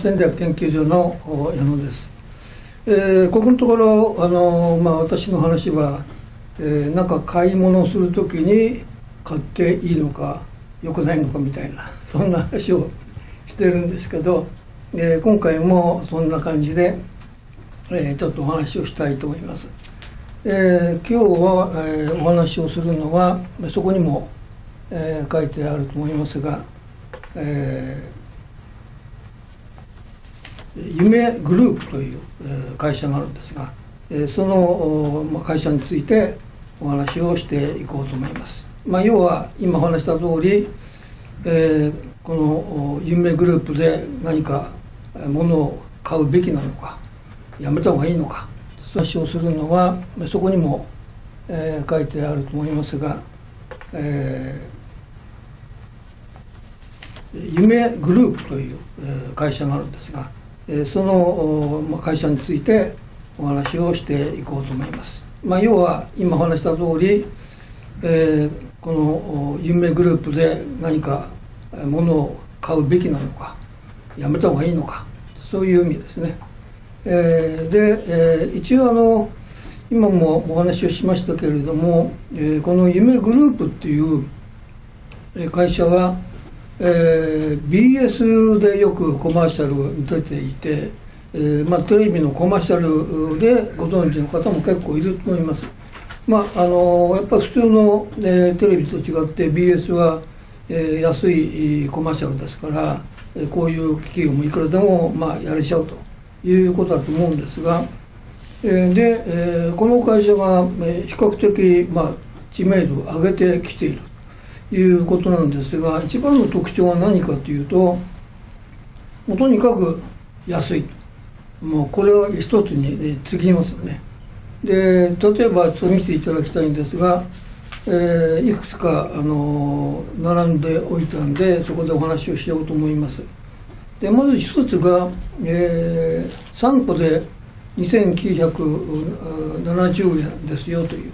戦略研究所の矢野です、えー、ここのところあの、まあ、私の話は、えー、なんか買い物をする時に買っていいのかよくないのかみたいな そんな話をしてるんですけど、えー、今回もそんな感じで、えー、ちょっとお話をしたいと思います、えー、今日は、えー、お話をするのはそこにも、えー、書いてあると思いますが、えー夢グループという会社があるんですがその会社についてお話をしていこうと思います。まあ、要は今お話した通り、この夢グループで何か物を買うべきなのかやめた方がいいのか話をするのはそこにも、書いてあると思いますが、夢グループという会社があるんですがその会社についてお話をしていこうと思います。まあ、要は今お話した通り、えー、この夢グループで何か物を買うべきなのかやめた方がいいのかそういう意味ですね。えー、で、えー、一応あの今もお話をしましたけれども、えー、この夢グループっていう会社はえー、BS でよくコマーシャル出ていて、えーまあ、テレビのコマーシャルでご存知の方も結構いると思います。まあ、あのやっぱり普通の、えー、テレビと違って BS は、えー、安いコマーシャルですから、えー、こういう企業もいくらでも、まあ、やれちゃうということだと思うんですが、えー、で、えー、この会社が、えー、比較的、まあ、知名度を上げてきているいうことなんですが一番の特徴は何かというともうとにかく安い。もうこれは一つに過ぎますよね。で例えばちょっと見ていただきたいんですが、えー、いくつか、あの並んでおいたんでそこでお話をしようと思います。でまず一つが、えー、3個で2970円ですよという。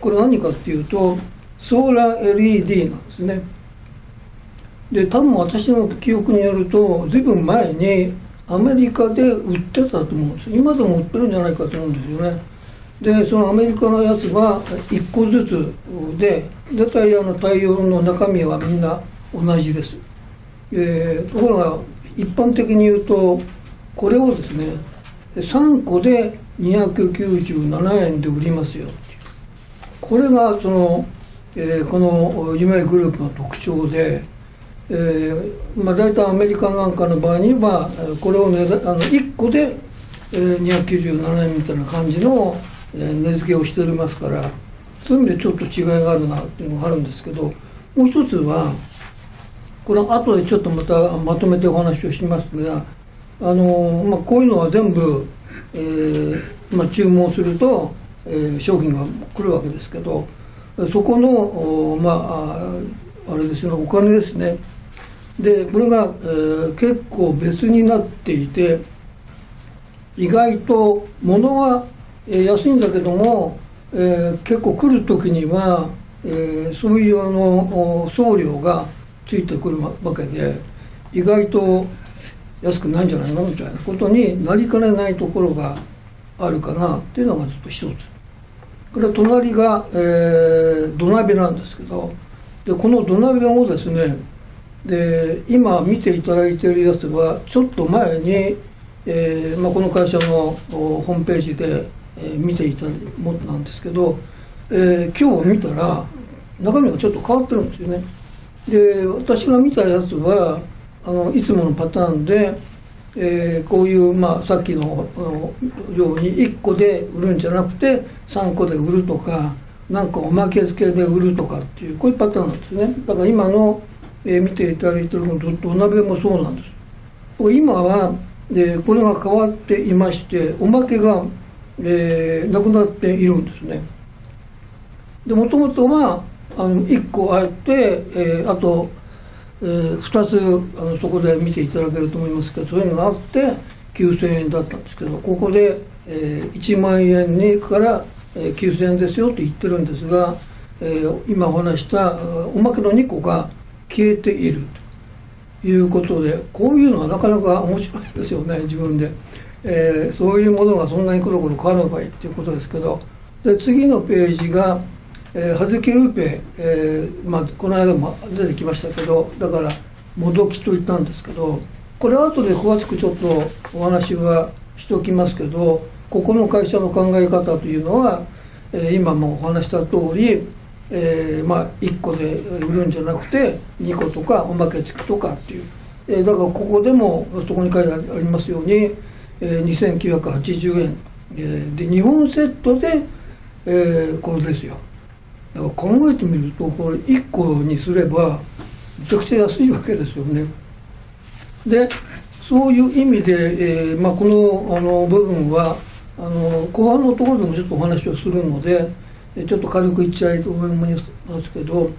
これ何かっていうとソーラー LED なんですね。で多分私の記憶によると随分前にアメリカで売ってたと思うんです。今でも売ってるんじゃないかと思うんですよね。でそのアメリカのやつは1個ずつで大体あの太陽の中身はみんな同じです、えー、ところが一般的に言うとこれをですね3個で297円で売りますよこれがそのえー、この夢グループの特徴で、えーまあ、大体アメリカなんかの場合にはこれを、ね、あの1個で、えー、297円みたいな感じの、えー、値付けをしておりますからそういう意味でちょっと違いがあるなっていうのがあるんですけどもう一つはこれは後でちょっとまたまとめてお話をしますがあの、まあ、こういうのは全部、えーまあ、注文すると、えー、商品が来るわけですけどそこのまああれですねお金ですねでこれが、えー、結構別になっていて意外と物は、えー、安いんだけども、えー、結構来る時には、えー、そういうあの送料がついてくるわけで意外と安くないんじゃないのみたいなことになりかねないところがあるかなっていうのがちょっと一つ。これは隣が、えー、土鍋なんですけどでこの土鍋もですねで今見ていただいているやつはちょっと前に、えーまあ、この会社のホームページで、えー、見ていたものなんですけど、えー、今日見たら中身がちょっと変わってるんですよね。で私が見たやつはあのいつものパターンでえー、こういう、まあ、さっきのように1個で売るんじゃなくて3個で売るとかなんかおまけ付けで売るとかっていうこういうパターンなんですね。だから今の、えー、見ていただいてるのと土鍋もそうなんです。今は、えー、これが変わっていましておまけが、えー、なくなっているんですね。でもともとはあの1個あって、えー、あとえー、2つあのそこで見ていただけると思いますけどそういうのがあって9000円だったんですけどここで、えー、1万円にから、えー、9000円ですよと言ってるんですが、えー、今お話したおまけの2個が消えているということでこういうのはなかなか面白いですよね自分で、えー、そういうものがそんなにコロコロ変わるのかいっていうことですけどで次のページが、えー、葉月ルーペ、えーまあ、この間も出てきましたけどだからもどきと言ったんですけどこれは後で詳しくちょっとお話はしておきますけどここの会社の考え方というのは、えー、今もお話した通りえー、まあ1個で売るんじゃなくて2個とかおまけ付きとかっていう、えー、だからここでもそこに書いてありますように、えー、2980円、えー、で2本セットで、えー、これですよ。だから考えてみるとこれ1個にすればめちゃくちゃ安いわけですよね。でそういう意味で、えーまあ、このあの部分はあの後半のところでもちょっとお話をするのでちょっと軽く言っちゃいと思いますけど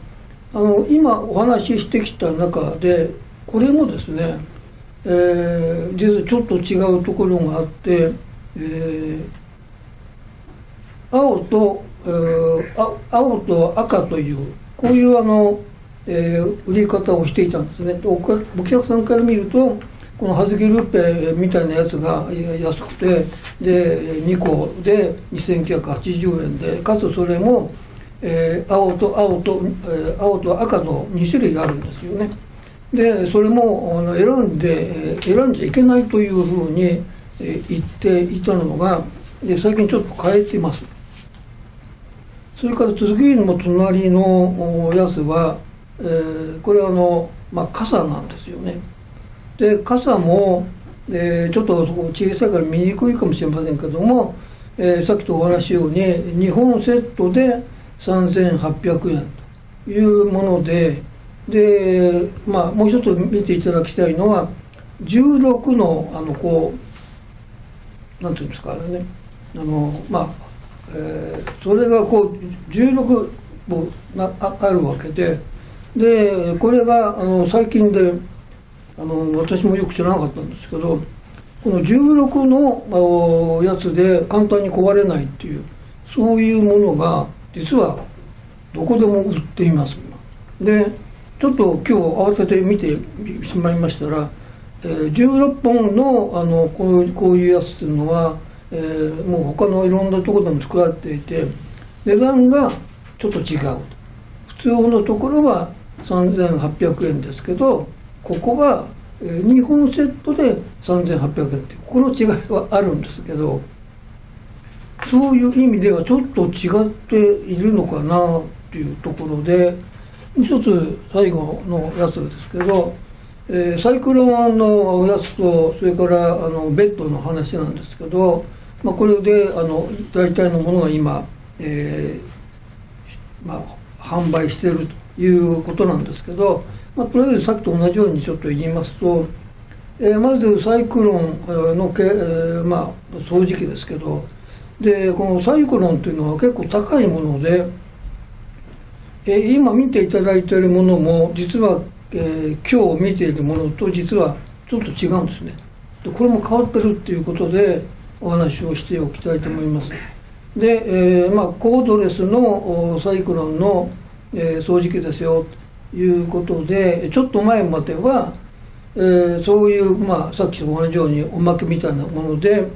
あの今お話ししてきた中でこれもですね、えー、実はちょっと違うところがあって、えー、青と、青と赤というこういうあの、えー、売り方をしていたんですね。お客さんから見るとこの葉月ルーペみたいなやつが安くてで2個で2980円でかつそれも、えー、青と青と、えー、青と赤の2種類あるんですよね。でそれもあの選んで選んじゃいけないというふうに、言っていたのがで最近ちょっと変えてます。それから次の隣のやつは、えー、これはあの、まあ、傘なんですよね。で傘も、えー、ちょっと小さいから見にくいかもしれませんけども、えー、さっきとお話しように2本セットで3800円というものでで、まあ、もう一つ見ていただきたいのは16のあのこうなんていうんですかあれね。あのまあ、えー、それがこう16もなああるわけででこれがあの最近であの私もよく知らなかったんですけどこの16のやつで簡単に壊れないっていうそういうものが実はどこでも売っています。でちょっと今日慌てて見てしまいましたら、えー、16本のあのこうこういうやつっていうのは、えー、もう他のいろんなところでも作られていて値段がちょっと違う。普通のところは3800円ですけどここは2本セットで3800円ってこの違いはあるんですけどそういう意味ではちょっと違っているのかなっていうところで一つ最後のやつですけど、えー、サイクロンのおやつとそれからあのベッドの話なんですけど、まあ、これであの大体のものが今、えーまあ、販売しているということなんですけどまあ、とりあえずさっきと同じようにちょっと言いますと、えー、まずサイクロンのけ、えー、まあ、掃除機ですけどでこのサイクロンというのは結構高いもので、えー、今見ていただいているものも実は、え今日見ているものと実はちょっと違うんですね。でこれも変わってるっていうことでお話をしておきたいと思います。で、えまあ、コードレスのサイクロンの、え掃除機ですよということでちょっと前までは、えー、そういう、まあ、さっきと同じようにおまけみたいなもので、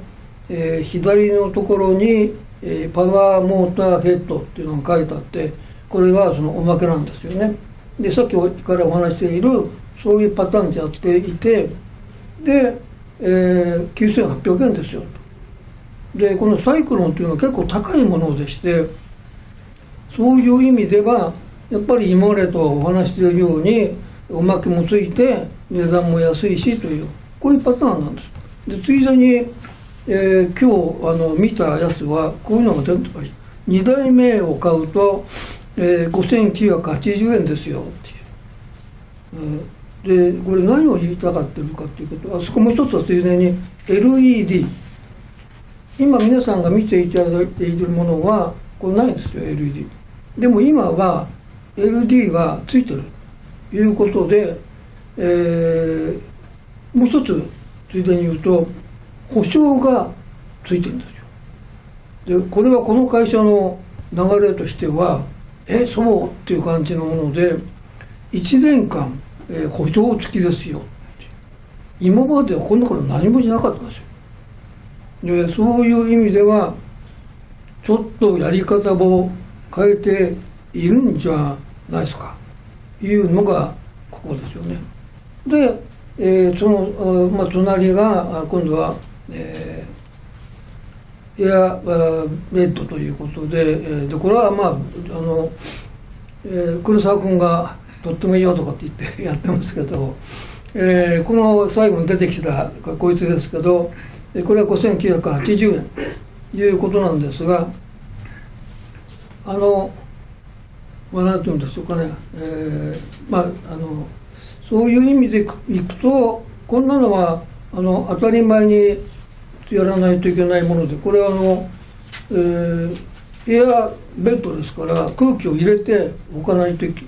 えー、左のところに、えー、パワーモーターヘッドっていうのが書いてあってこれがそのおまけなんですよね。でさっきからお話しているそういうパターンでやっていてで、えー、9800円ですよと。でこのサイクロンというのは結構高いものでしてそういう意味ではやっぱり今までとお話しているようにおまけもついて値段も安いしというこういうパターンなんです。でついでに、えー、今日あの見たやつはこういうのが出てました。2代目を買うと、えー、5980円ですよっていう、うん、でこれ何を言いたかってるかっていうことあそこもう一つはついでに LED 今皆さんが見ていただいているものはこれないんですよ LED でも今は LD がついてるということで、えー、もう一つついでに言うと保証がついてるんですよ。でこれはこの会社の流れとしてはえそうっていう感じのもので1年間えー、保証付きですよ今まではこんなこと何もしなかったんですよ。でそういう意味ではちょっとやり方を変えているんじゃないですか。いうのがここですよね。で、えー、その、まあ、隣が今度は、えー、エアベッドということででこれはまああの、えー、黒沢君がとってもいいよとかって言ってやってますけど、えー、この最後に出てきたこいつですけどこれは5980円。ということなんですがあのまあ何て言うんでしょうかね、えー、まああのそういう意味でいくとこんなのはあの当たり前にやらないといけないものでこれはあの、えー、エアベッドですから空気を入れて置かないといけ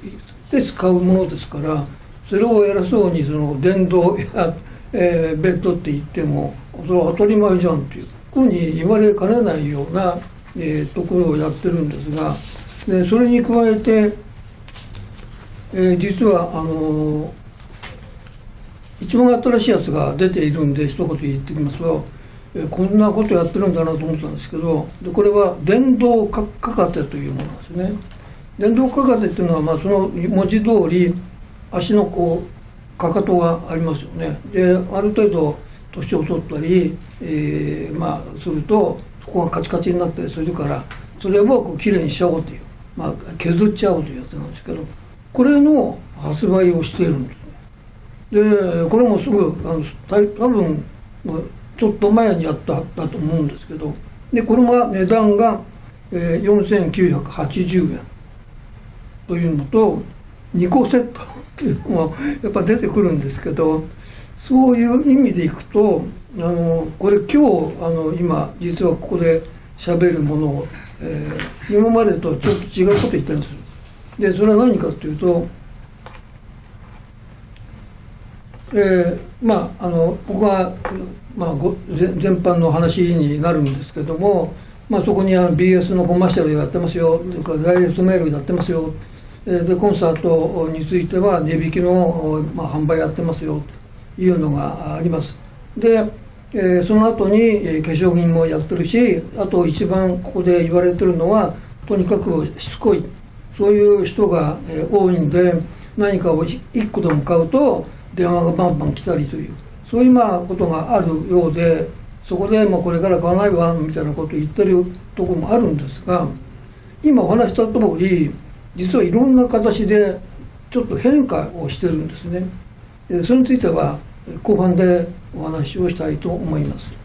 で使うものですからそれを偉そうにその電動や、えー、ベッドって言ってもそれは当たり前じゃんっていうふうに言われかねないような、えー、ところをやってるんですがでそれに加えて、えー、実はあの一番新しいやつが出ているんで一言言ってきますと、えー、こんなことやってるんだなと思ったんですけどでこれは電動かかてというものなんですね。電動かかてっていうのは、まあ、その文字通り足のこうかかとがありますよねである程度年を取ったり、えー、まあするとそこがカチカチになったりするからそれをこうきれいにしちゃおうという、まあ、削っちゃおうというやつなんですけどこれの発売をしているんです。でこれもすぐあの多分ちょっと前にやっただと思うんですけどでこれが値段が、えー、4980円。というのと2個セットっていうのもやっぱ出てくるんですけどそういう意味でいくとあのこれ今日あの今実はここで喋るものを、えー、今までとちょっと違うこと言ってるんですでそれは何かというと、えー、まああのここは、まあ、ご全般の話になるんですけども、まあ、そこにあの BS のコマーシャルやってますよとかダイレクトメールやってますよでコンサートについては値引きの、まあ、販売やってますよというのがあります。で、えー、その後に、え、化粧品もやってるしあと一番ここで言われてるのはとにかくしつこいそういう人が、え、多いんで何かを1個でも買うと電話がバンバン来たりというそういうまあことがあるようでそこでもうこれから買わないわみたいなことを言ってるとこもあるんですが今お話した通り実はいろんな形でちょっと変化をしてるんですね。それについては後半でお話をしたいと思います。